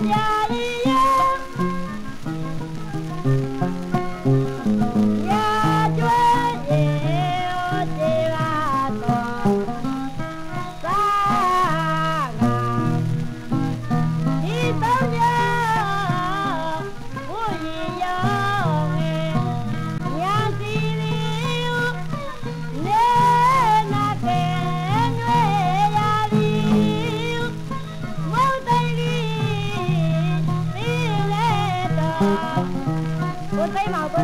大家。我被毛。